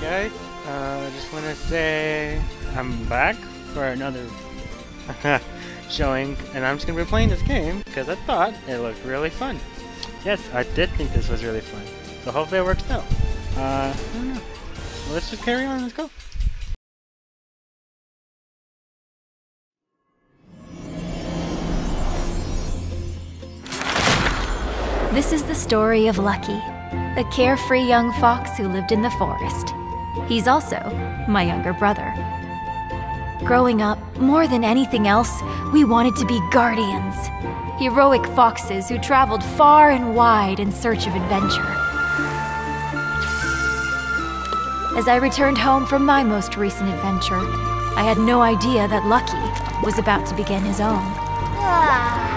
guys, uh, just want to say I'm back for another showing, and I'm just going to be playing this game because I thought it looked really fun. Yes, I did think this was really fun, so hopefully it works out. Uh. Well, let's just carry on, let's go. This is the story of Lucky, a carefree young fox who lived in the forest. He's also my younger brother. Growing up, more than anything else, we wanted to be guardians. Heroic foxes who traveled far and wide in search of adventure. As I returned home from my most recent adventure, I had no idea that Lucky was about to begin his own. Ah.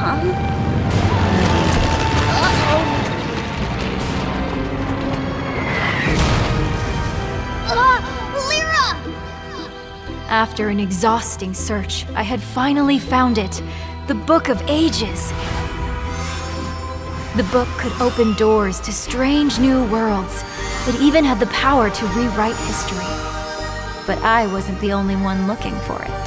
Huh? After an exhausting search, I had finally found it the Book of Ages. The book could open doors to strange new worlds It even had the power to rewrite history. But I wasn't the only one looking for it.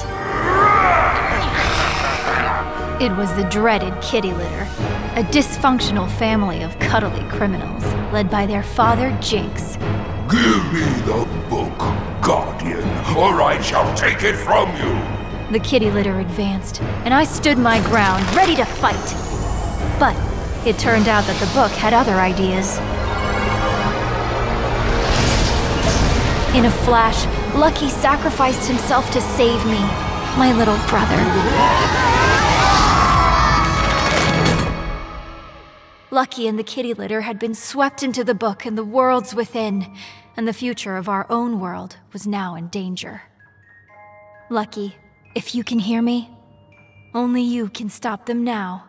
It was the dreaded kitty litter, a dysfunctional family of cuddly criminals led by their father, Jinx. Give me the book, Guardian, or I shall take it from you. The kitty litter advanced, and I stood my ground, ready to fight. But it turned out that the book had other ideas. In a flash, Lucky sacrificed himself to save me, my little brother. Lucky and the kitty litter had been swept into the book and the worlds within, and the future of our own world was now in danger. Lucky, if you can hear me, only you can stop them now.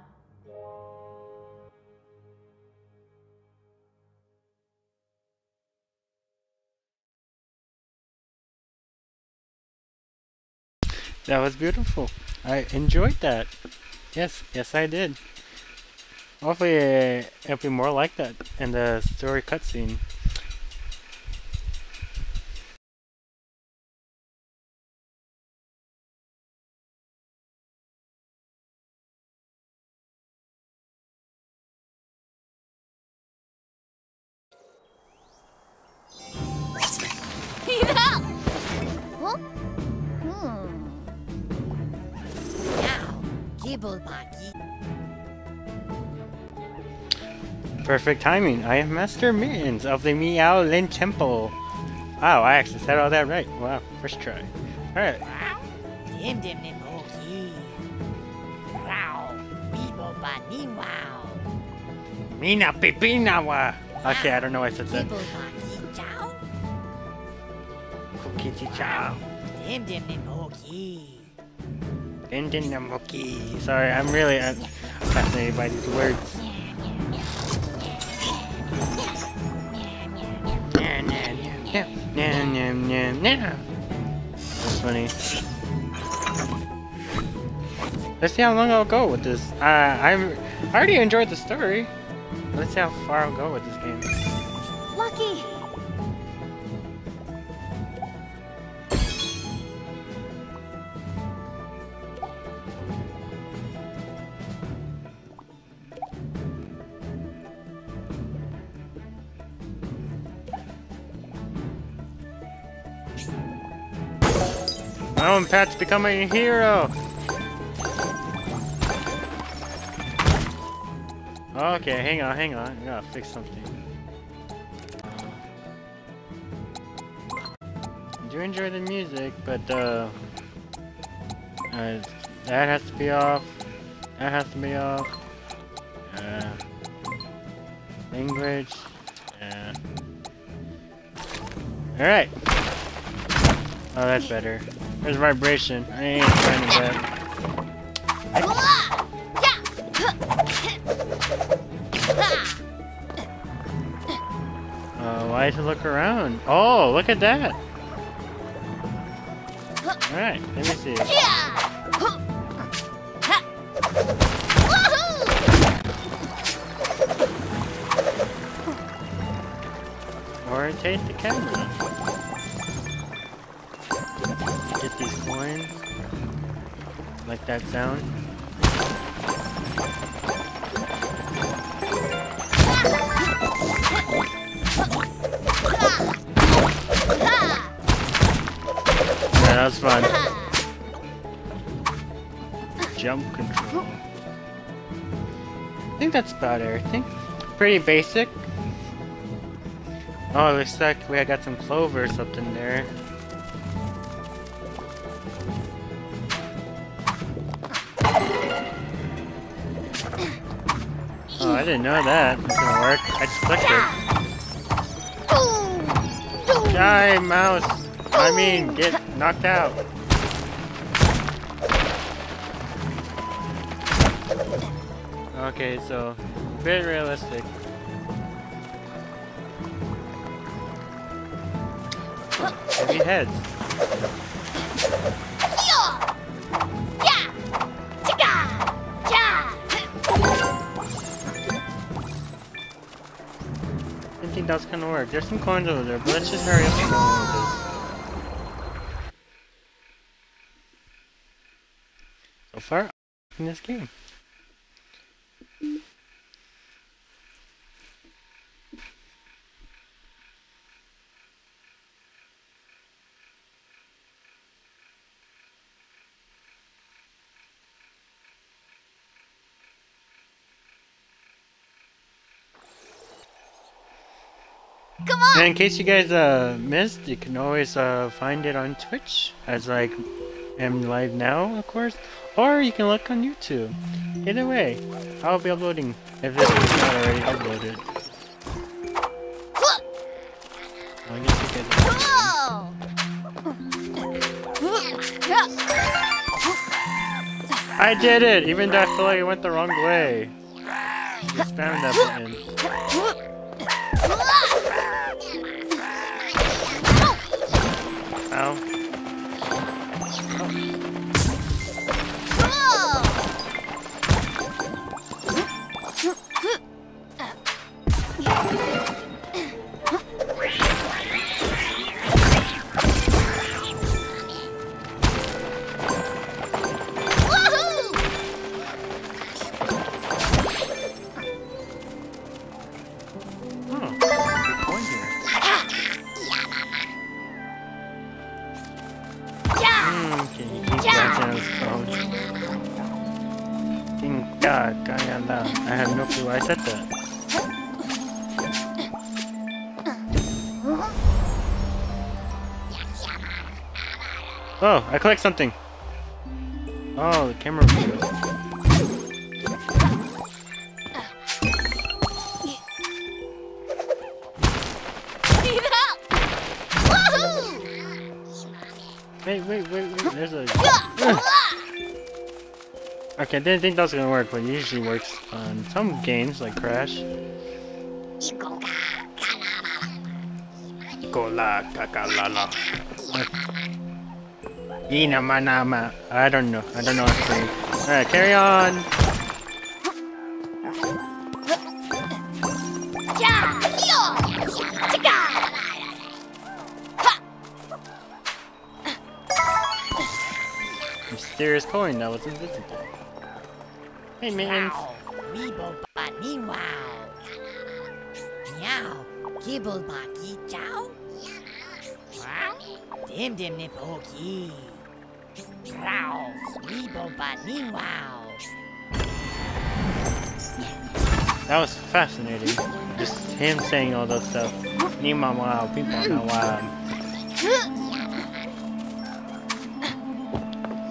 That was beautiful. I enjoyed that. Yes, yes I did. Hopefully uh, it'll be more like that in the story cutscene. Perfect timing. I am Master Mittens of the Meow Lin Temple. Wow, I actually said all that right. Wow, first try. Alright. Wow. Dim dim dim okay. Wow. Bibo bunny wow. Mina Pipina wa. Okay, I don't know why I said that. Gibble buggy chow. Kukichi chow. Dim dim dim okay. Dindinamoki. Sorry, I'm really uh, fascinated by these words. Nya, nya, nya, nya. That's funny. Let's see how long I'll go with this. Uh, I'm, I already enjoyed the story. Let's see how far I'll go with this game. Own becoming a hero! Okay, hang on, hang on. I gotta fix something. I do enjoy the music, but uh, uh, that has to be off. That has to be off. Uh, language. Uh, Alright. Oh, that's better. There's vibration. I ain't trying to bet. Uh, why to look around? Oh, look at that! Alright, let me see. rotate the camera. Like that sound. Yeah, that was fun. Jump control. I think that's about everything. Pretty basic. Oh, looks like we got some clover or something there. Didn't know that was gonna work. I just clicked it. Die, mouse! I mean, get knocked out. Okay, so, a bit realistic. Heavy heads. Didn't think that gonna work. There's some coins over there, but let's just hurry up and this. So far, in this game. In case you guys uh, missed, you can always uh, find it on Twitch as like am live now, of course, or you can look on YouTube. Either way, I'll be uploading if this is not already uploaded. I guess you guys I did it, even though I feel like it went the wrong way. Just spam that button. I collect something. Oh, the camera. Wait, wait, wait, wait. There's a. Okay, I didn't think that was gonna work, but it usually works on some games like Crash. Kola kakalala. Ina manama. I don't know. I don't know what to say. Alright, carry on. Mysterious coin that was invisible. Hey, man. Wow, weeble bunny wow. Meow, gibble baki chow. Dim dim nip hokey. That was fascinating. Just him saying all that stuff. Nima wow, people now wow.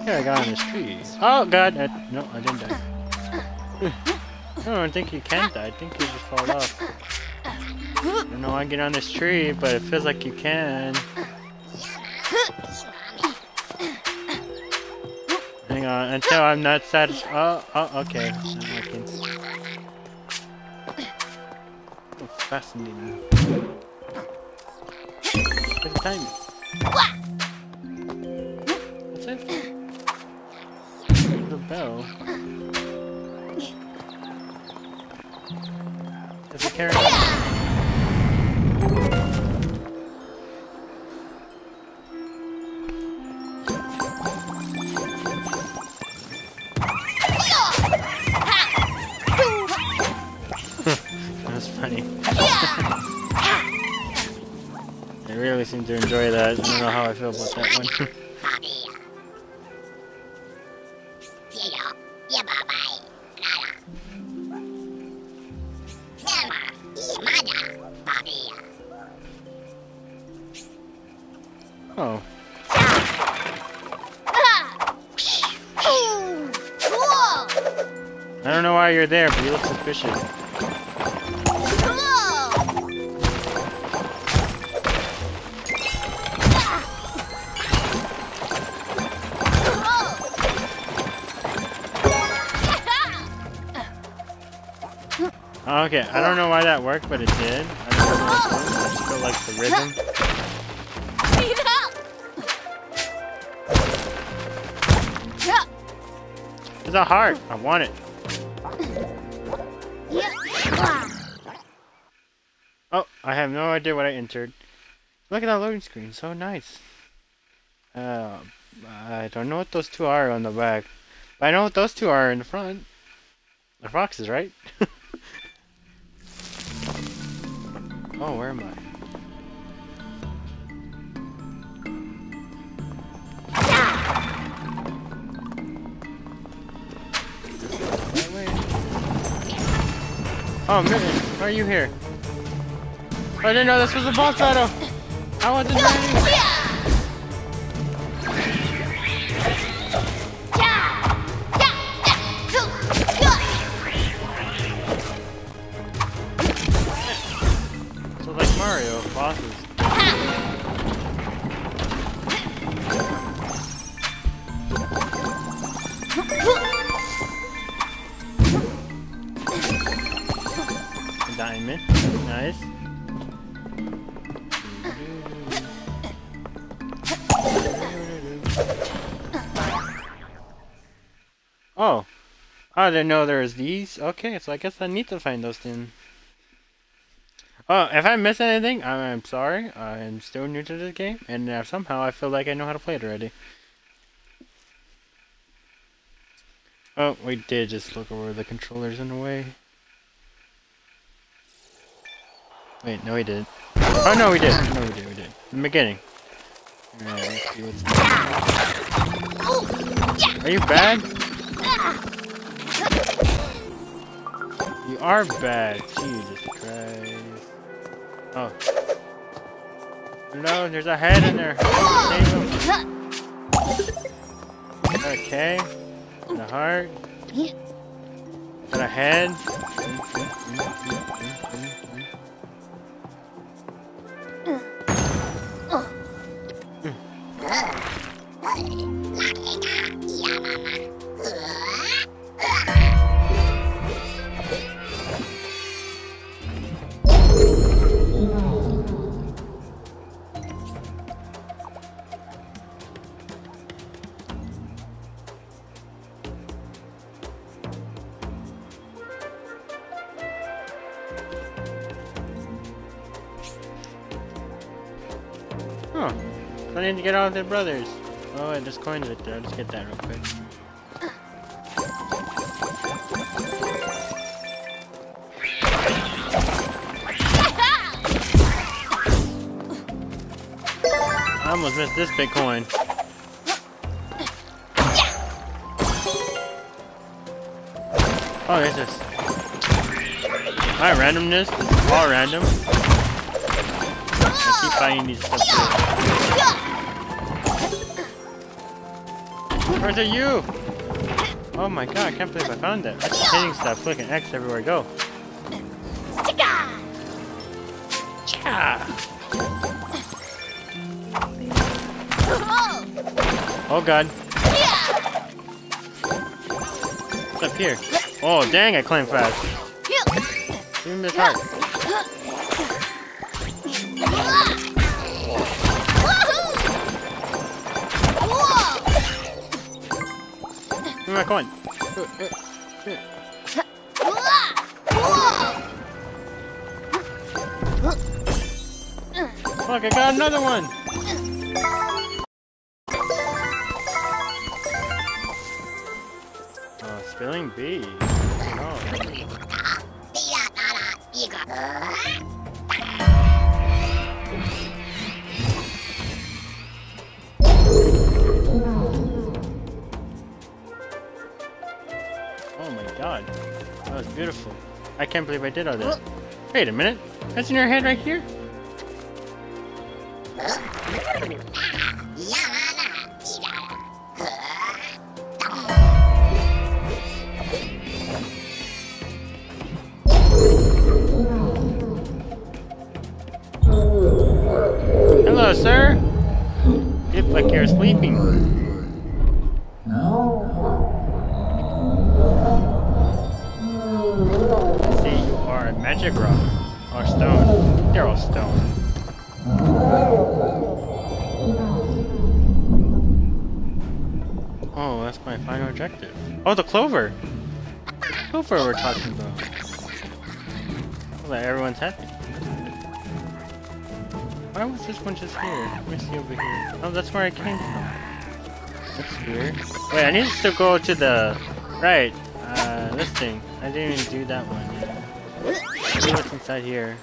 Yeah, I got on this tree. Oh god, I, no, I didn't die. I don't think you can die. I think you just fall off. I don't know why I get on this tree, but it feels like you can. Hang on, until I'm not satisfied. Oh, oh, okay. Now I can. Oh, fascinating. The. One. Okay, I don't know why that worked, but it did. I don't know it. I just feel like the rhythm. It's a heart. I want it. Oh, I have no idea what I entered. Look at that loading screen. So nice. Uh, I don't know what those two are on the back. But I know what those two are in the front. They're foxes, right? oh, where am I? Oh, Mitten, why are you here? I didn't know this was a boss battle. I wasn't ready. So Nice. Oh. I didn't know there was these. Okay, so I guess I need to find those then. Oh, if I miss anything, I'm sorry. I'm still new to this game, and uh, somehow I feel like I know how to play it already. Oh, we did just look over the controllers in a way. Wait, no we did. Oh no we did. No we did, we did. In the beginning. Alright, let's see what's oh, Are you bad? Ah. You are bad. Jesus Christ. Oh. No, there's a head in there. Save him. Okay. And a heart. And a head. Huh. Need to get all their brothers. Oh, and there's coins right there. I'll just get that real quick. I almost missed this big coin. Oh, there's this. Alright, randomness. is All random. I keep finding these stuff. Where's are you? Oh my god, I can't believe I found that. I keep hitting stuff, clicking X everywhere I go. Cha! Oh. oh god. What's up here? Oh dang, I climb fast. Give me this heart. My coin. Look, I got another one. Can't believe I did all this. Wait a minute. That's in your head right here? Hello, sir. You look like you're sleeping. Magic rock. Or stone. They're all stone. Oh, that's my final objective. Oh, the clover! Clover we're talking about. Well, that everyone's happy. Why was this one just here? Let me see over here. Oh, that's where I came from. That's weird. Wait, I need to go to the... Right. Uh, this thing. I didn't even do that one yet. See what's inside here.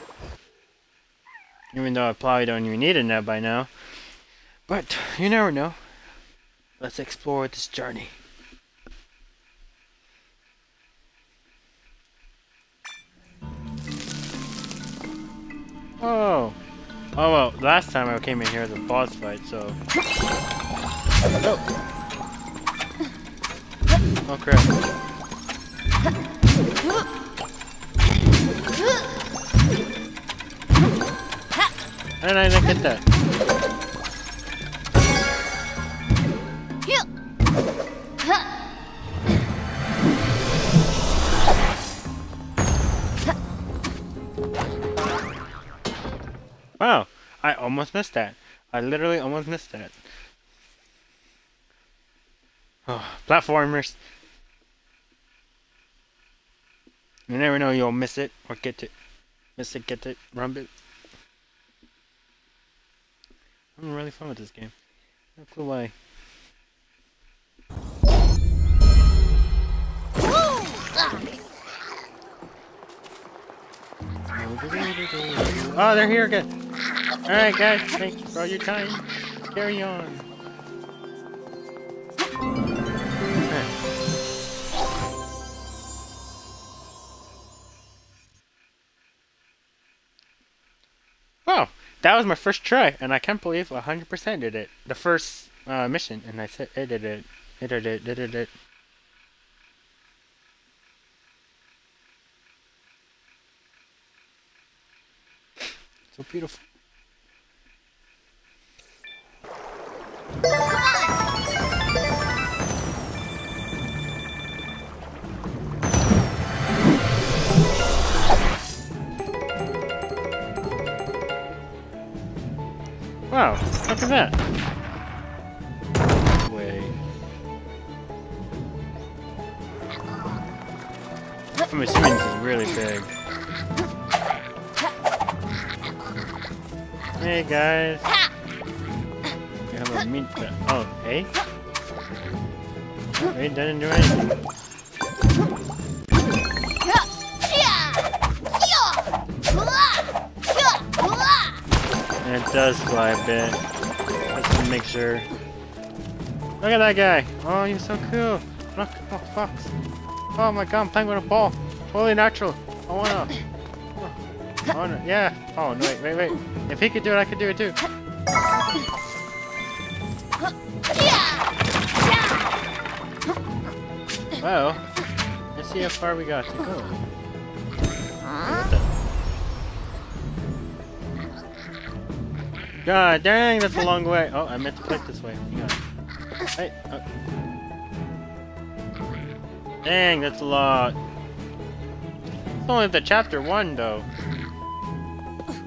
Even though I probably don't even need it now by now. But, you never know. Let's explore this journey. Oh. Oh well, last time I came in here was a boss fight, so... Oh! Oh crap. Did I not get that? Wow, I almost missed that. I literally almost missed that. Oh, platformers. You never know you'll miss it or get it. Miss it, get it, rump it. I'm really fun with this game. No clue why. Oh, they're here again. Alright, guys, thanks for all your time. Carry on. Wow, that was my first try, and I can't believe 100% did it. The first uh, mission, and I said it did it. It did it, it, did it. So beautiful. At that. Way. I'm assuming this is really big. Hey guys. We have a meat. Oh, hey? Hey, didn't do anything. It does fly a bit. Make sure. Look at that guy. Oh, he's so cool. Look. Oh, fox. Oh my god, I'm playing with a ball. Totally natural. I wanna. I wanna. Yeah. Oh, no, wait, wait, wait. If he could do it, I could do it too. Well, let's see how far we got to go. God dang, that's a long way. Oh, I meant to click this way. Hey. uh. Dang, that's a lot. It's only the chapter one, though.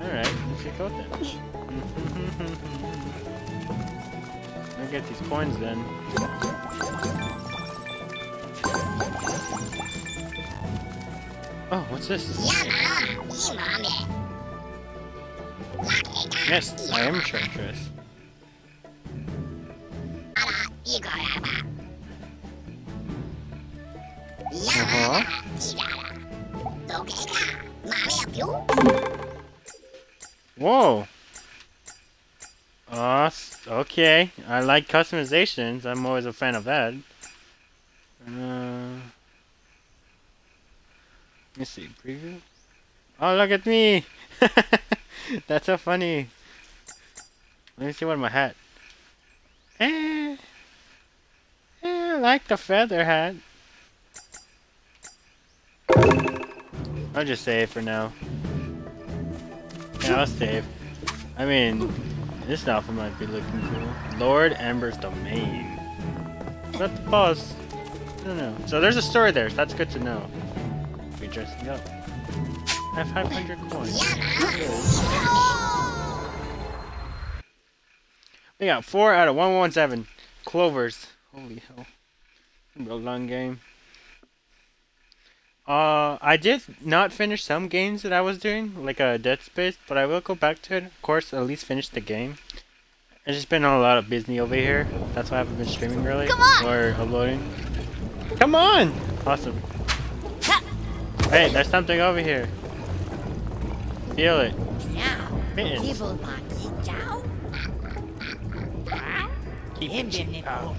Alright, let's get go then. I'll get these coins then. Oh, what's this? Yes, I am treacherous. Uh-huh. Whoa. Uh, okay. I like customizations. I'm always a fan of that. Uh, let me see. Preview. Oh, look at me! That's so funny. Let me see what my hat. Eh. Eh, I like the feather hat. I'll just save for now. Yeah, I'll save. I mean, this outfit might be looking cool. Lord Ember's Domain. Let the boss. I don't know. So there's a story there. So that's good to know. Be dressing up. I have 500 coins. We got 4 out of 117. Clovers. Holy hell. Real long game. Uh, I did not finish some games that I was doing, like uh, Dead Space, but I will go back to it. Of course, at least finish the game. It's just been on a lot of busy over here. That's why I haven't been streaming really. Or uploading. Come on! Awesome. Hey, there's something over here. Feel it. Now, Mittens. People Bani Chow. Keep it Dim out.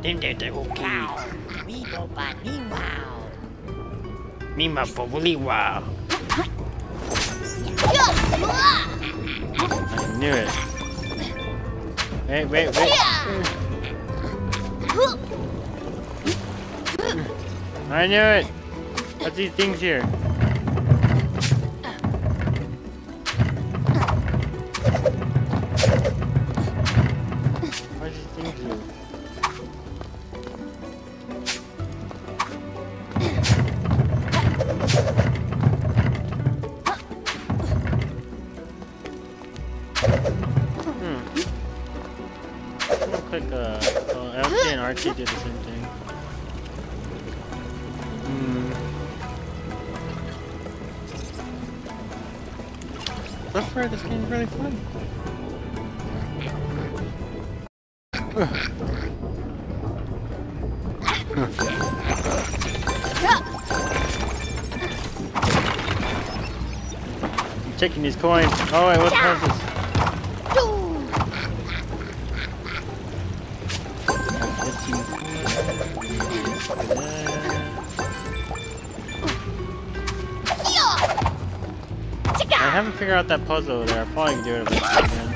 Dim dim dim okay. Wow. People Bani Wow. Mima bobuli wow. I knew it. Wait, wait, wait. I knew it. What's these things here? Oh wait, what the is this? I haven't figured out that puzzle over there. I'll probably do it eventually again.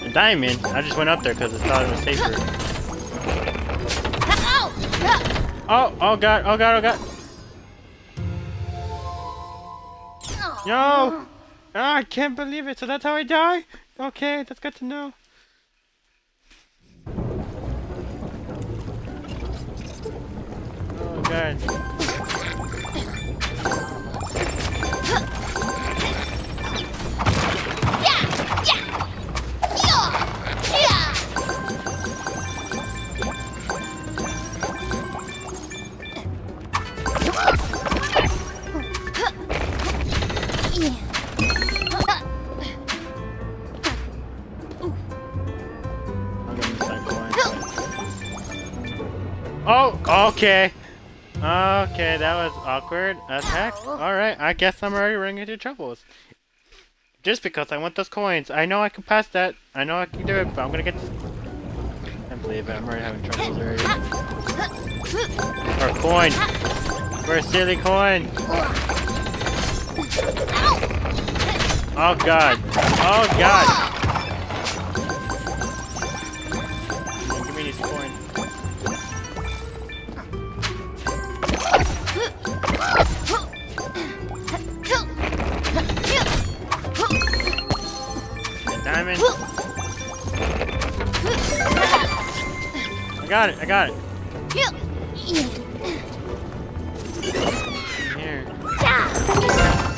A diamond? I just went up there because I thought it was safer. Oh, oh, oh god, oh god, oh god. No! Ah, I can't believe it. So that's how I die? Okay, that's good to know. Oh god. Okay. Okay, that was awkward as heck. Alright, I guess I'm already running into troubles. Just because I want those coins. I know I can pass that. I know I can do it, but I'm gonna get... I can't believe it. I'm already having troubles already. For a coin. For a silly coin. Oh god. Oh god. Got it. I got it. Here.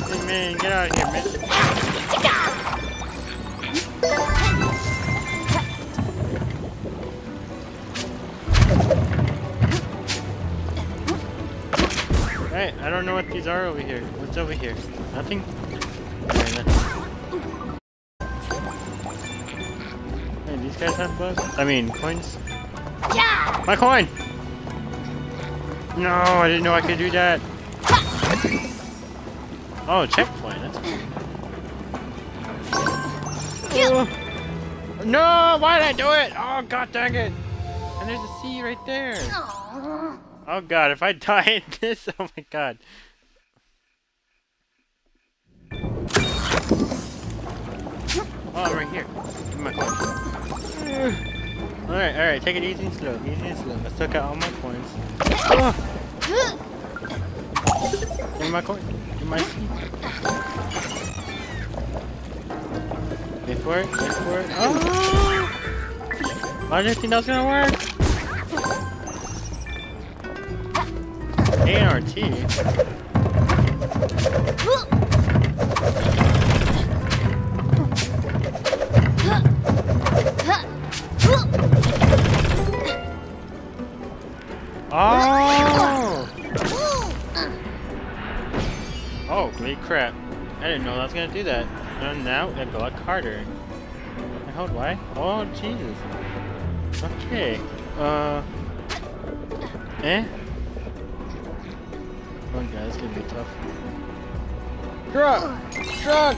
Hey, man, get out of here, man. Hey, I don't know what these are over here. What's over here? Nothing. Hey, these guys have bugs? I mean, coins? My coin! No, I didn't know I could do that. Oh, checkpoint. That's cool. Oh. No, why did I do it? Oh, god dang it. And there's a C right there. Oh god, if I die in this, oh my god. Oh, I'm right here. Give me my coin. Alright, alright, take it easy and slow, easy and slow. I still out all my coins. Oh. Give me my coin. Give me my seed. Wait for it, wait for it. Oh! Why did you think that was gonna work? A crap. I didn't know I was gonna do that. And now I block harder. I hold Y? Oh, Jesus. Okay. Uh. Eh? Oh, God, this gonna be tough. Truck! Truck!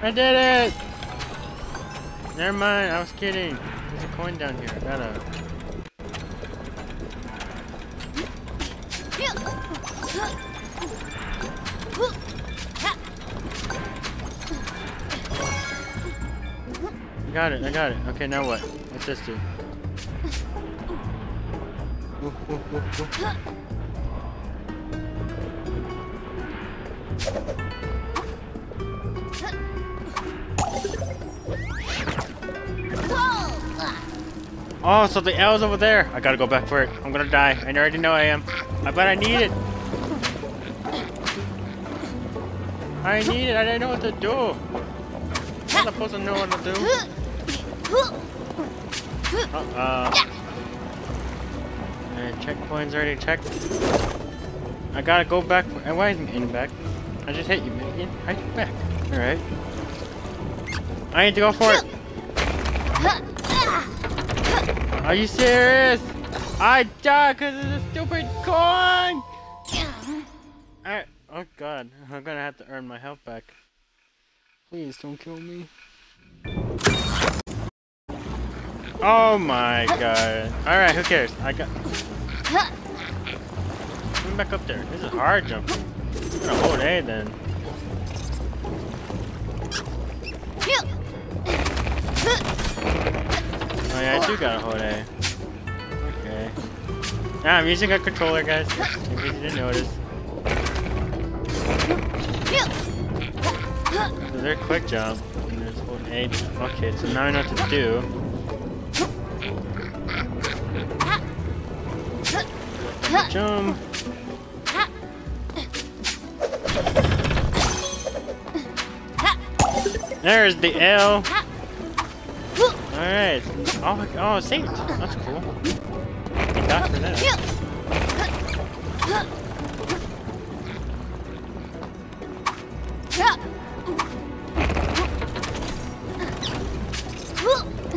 I did it! Never mind, I was kidding. There's a coin down here. I gotta. I got it, I got it. Okay, now what? What's this do? Ooh, ooh, ooh, Oh, so the L's over there. I gotta go back for it. I'm gonna die. I already know I am. I bet I need it. I need it. I didn't know what to do. I'm supposed to know what to do. Uh, uh. Checkpoints already checked. I gotta go back. For, why is in back? I just hit you. I you back. Alright. I need to go for it. Are you serious? I died because of the stupid coin! I, oh god, I'm gonna have to earn my health back. Please don't kill me. Oh my god. Alright, who cares? I got... Come back up there. This is hard jumping. I'm gonna hold A then. Oh yeah, I do got a hold A. Okay. Now I'm using a controller, guys. In case you didn't notice. So they're quick jump. And there's hold A. Okay, so now I know what to do. Jump. There's the L. Alright. Oh, oh, saved. That's cool. Thank God for that.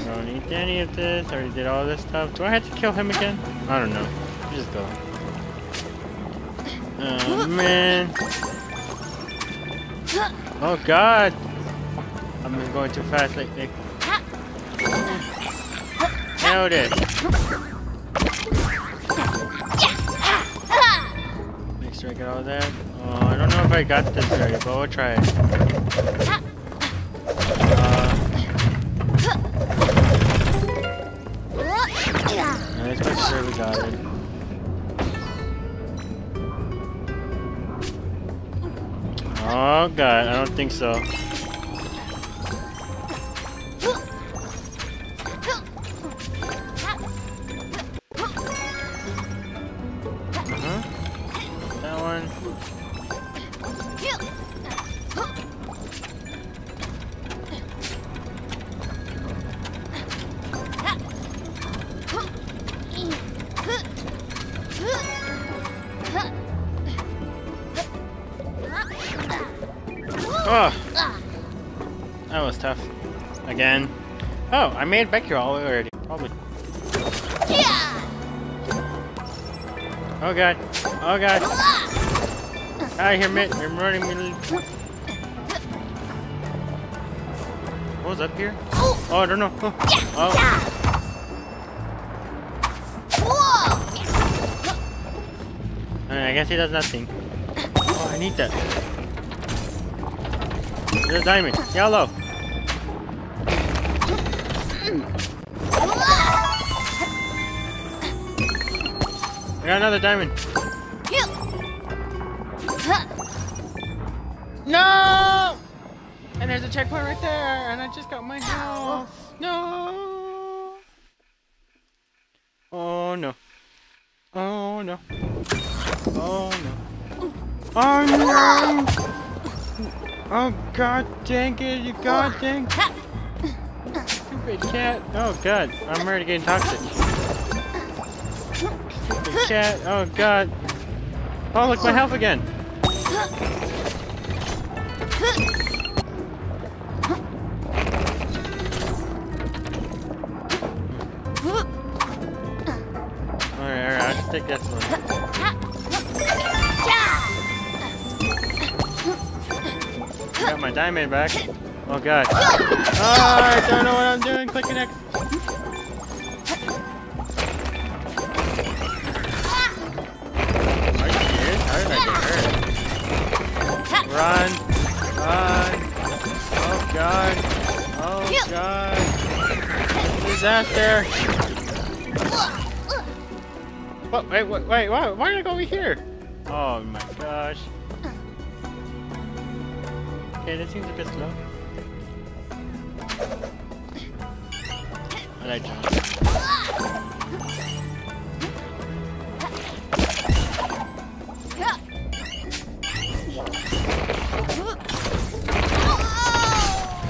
Don't need any of this. I already did all this stuff. Do I have to kill him again? I don't know. Just go. Oh, man. Oh, God. I'm going too fast. Like, like. It. Make sure I get all that. Oh, I don't know if I got this already, but we'll try. Uh, it. Oh god, I don't think so. I made it back here already. Probably. Oh god. Oh god. Out of here, Mitt. You're running me. What was up here? Oh, oh I don't know. Oh. oh. I guess he does nothing. Oh, I need that. There's a diamond. Yellow. I got another diamond. No! And there's a checkpoint right there, and I just got my health. No! Oh no. Oh no. Oh no. Oh no! Oh god dang it, you god dang Stupid cat. Oh god, I'm already getting toxic. Stupid cat. Oh god. Oh look, my health again. Alright, alright, I'll just take this one. Got my diamond back. Oh god. Oh, I don't know what I'm doing. Clicking X. Are you serious? How did I get hurt? Run! Run! Oh god! Oh god! Disaster! What? Wait, wait, wait, why, why did I go over here? Oh my gosh. Uh. Okay, this seems a bit slow. I like jump.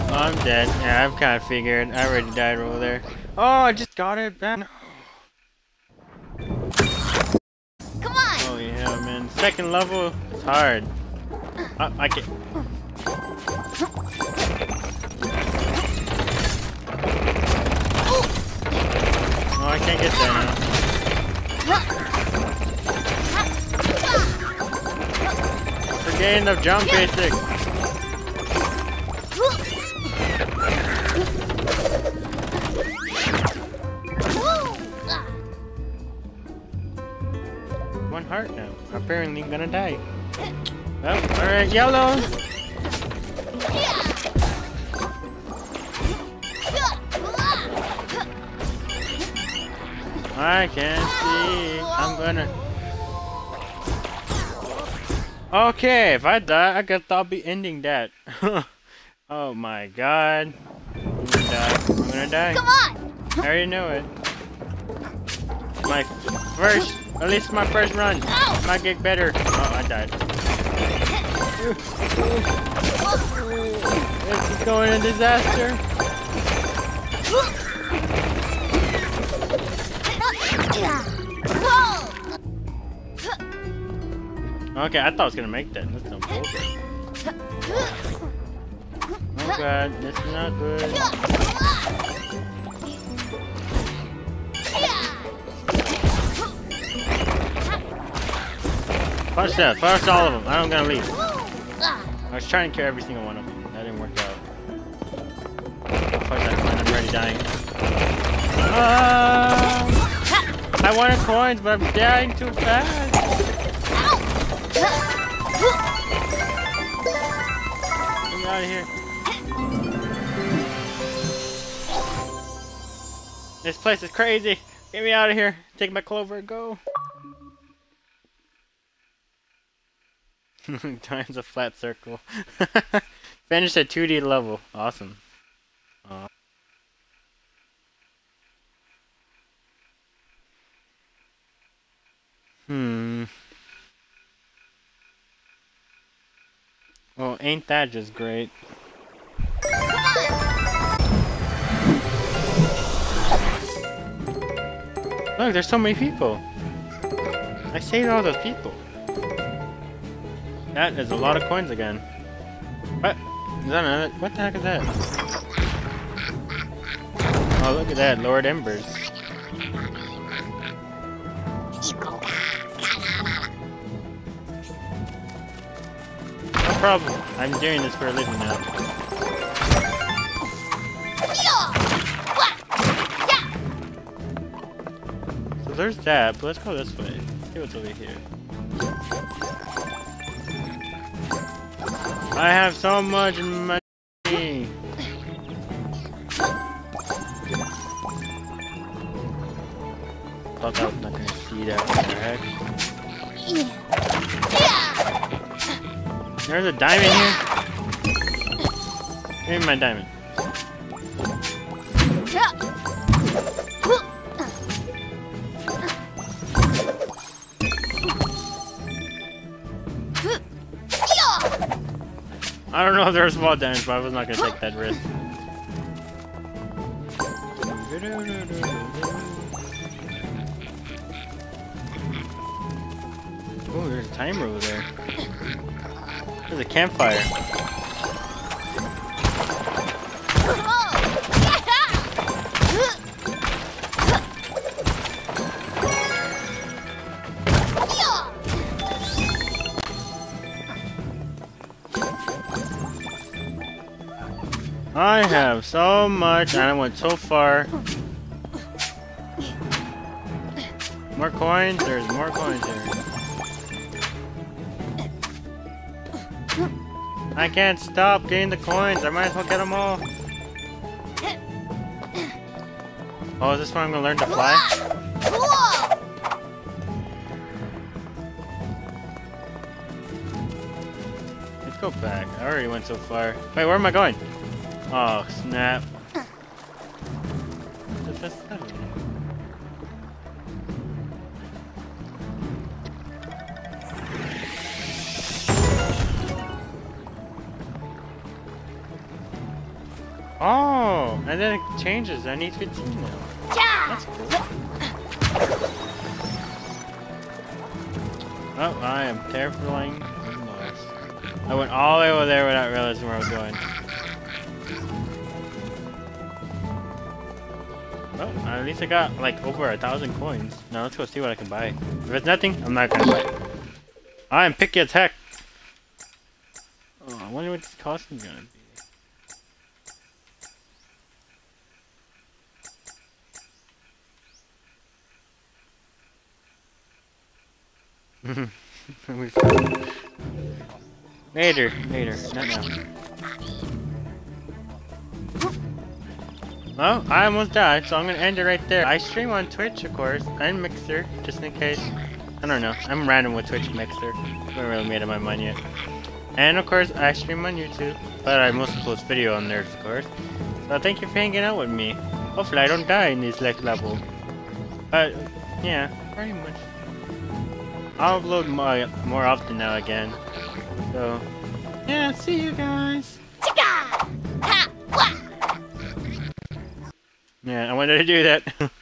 Oh, I'm dead. Yeah, I've kind of figured. I already died over there. Oh, I just got it back. Come on! Oh yeah, man. Second level is hard. I, I can. I can't get there now. Forgetting the jump basic. One heart now. Apparently gonna die. Oh, alright, yellow! I can't see. I'm gonna. Okay, if I die, I guess I'll be ending that. oh my god. I'm gonna die. I'm gonna die. Come on! I already know it. My first, at least my first run. Ow! Might get better. Oh, I died. This is going a disaster. Okay, I thought I was gonna make that. That's no bullshit. Oh god, this is not good. Punch that. Punch all of them. I'm gonna leave. I was trying to kill every single one of them. That didn't work out. Fuck that. I'm already dying. Ah! I wanted coins, but I'm dying too fast. Get me out of here. This place is crazy. Get me out of here. Take my clover and go. Times a flat circle. Finish a 2D level. Awesome. Aw. Hmm. Well, ain't that just great? Look, there's so many people. I saved all those people. That is a lot of coins again. What? Is that another? What the heck is that? Oh, look at that, Lord Embers. Problem. I'm doing this for a living now. So there's that, but let's go this way. See what's over here. I have so much money. There's a diamond here. Give me my diamond. I don't know if there's small damage, but I was not gonna take that risk. Oh, there's a timer over there. A campfire. I have so much, and I went so far. More coins? There's more coins here. I can't stop getting the coins. I might as well get them all. Oh, is this where I'm gonna learn to fly? Let's go back. I already went so far. Wait, where am I going? Oh, snap. Changes. I need 15 now. That's cool. Oh, I am terrifying. I went all the way over there without realizing where I was going. Well, at least I got like over a thousand coins. Now let's go see what I can buy. If it's nothing, I'm not gonna buy. I am picky as heck. Oh, I wonder what this costume is gonna be. Mm-hmm. later, later, not now. Well, I almost died, so I'm gonna end it right there. I stream on Twitch, of course, and Mixer, just in case. I don't know. I'm random with Twitch and Mixer. I haven't really made up my mind yet. And of course, I stream on YouTube, but I mostly post video on there, of course. So thank you for hanging out with me. Hopefully, I don't die in this next level. But yeah, pretty much. I'll upload more, more often now again. So, yeah, see you guys. Yeah, I wanted to do that.